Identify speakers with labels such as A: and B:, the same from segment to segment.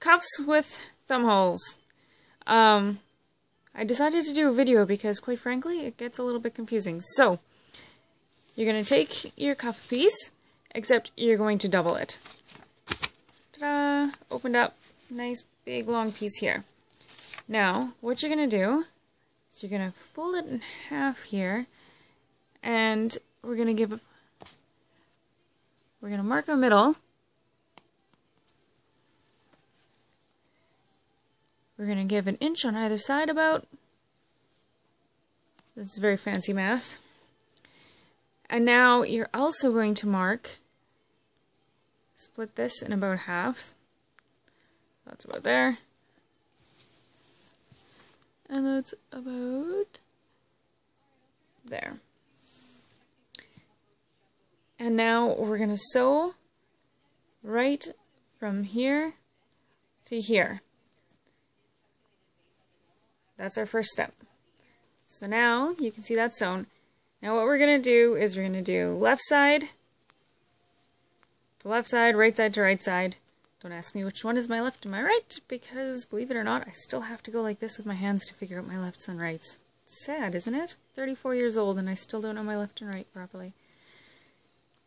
A: cuffs with thumb holes. Um, I decided to do a video because, quite frankly, it gets a little bit confusing. So, you're going to take your cuff piece, except you're going to double it. Ta-da! Opened up. Nice big long piece here. Now, what you're going to do is you're going to fold it in half here, and we're going to give, we're going to mark a middle, We're going to give an inch on either side about. This is very fancy math. And now you're also going to mark, split this in about halves. That's about there. And that's about there. And now we're going to sew right from here to here. That's our first step. So now you can see that sewn. Now what we're going to do is we're going to do left side to left side, right side to right side. Don't ask me which one is my left and my right, because believe it or not, I still have to go like this with my hands to figure out my lefts and rights. It's sad, isn't it? 34 years old and I still don't know my left and right properly.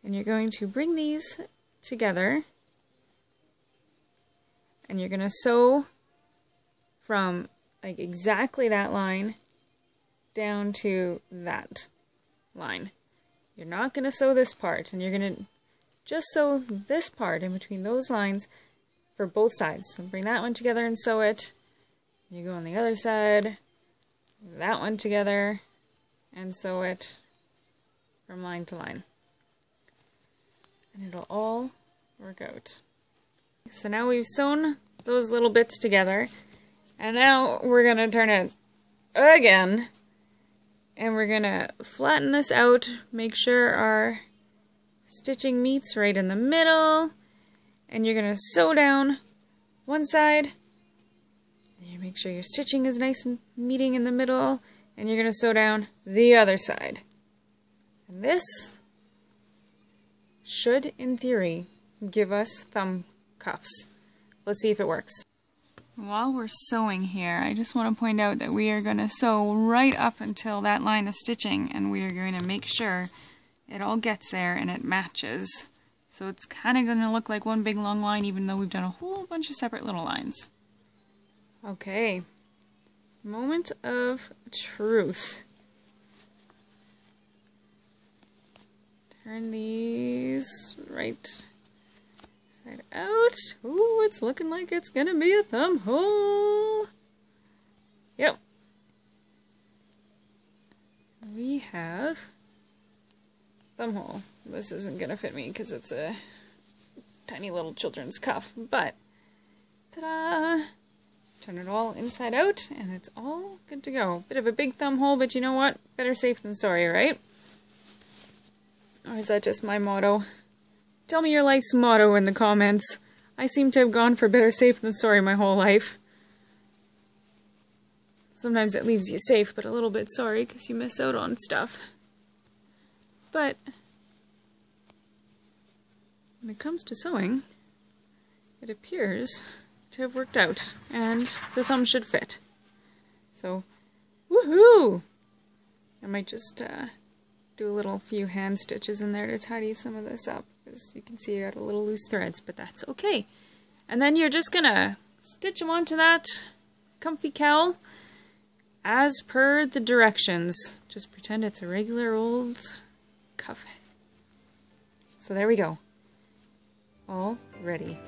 A: And you're going to bring these together and you're going to sew from like exactly that line down to that line. You're not going to sew this part, and you're going to just sew this part in between those lines for both sides. So bring that one together and sew it. You go on the other side, that one together, and sew it from line to line. And it'll all work out. So now we've sewn those little bits together. And now we're going to turn it again. And we're going to flatten this out, make sure our stitching meets right in the middle. And you're going to sew down one side. You make sure your stitching is nice and meeting in the middle. And you're going to sew down the other side. And this should, in theory, give us thumb cuffs. Let's see if it works. While we're sewing here, I just want to point out that we are going to sew right up until that line of stitching and we are going to make sure it all gets there and it matches. So it's kind of going to look like one big long line even though we've done a whole bunch of separate little lines. Okay, moment of truth. Turn these right out. Ooh, it's looking like it's gonna be a thumb hole. Yep. We have thumb hole. This isn't gonna fit me because it's a tiny little children's cuff, but ta-da! Turn it all inside out, and it's all good to go. Bit of a big thumb hole, but you know what? Better safe than sorry, right? Or is that just my motto? Tell me your life's motto in the comments. I seem to have gone for better safe than sorry my whole life. Sometimes it leaves you safe, but a little bit sorry because you miss out on stuff. But when it comes to sewing, it appears to have worked out, and the thumb should fit. So, woohoo! I might just uh, do a little few hand stitches in there to tidy some of this up you can see I got a little loose threads, but that's okay. And then you're just gonna stitch them onto that comfy cowl as per the directions. Just pretend it's a regular old cuff. So there we go. All ready.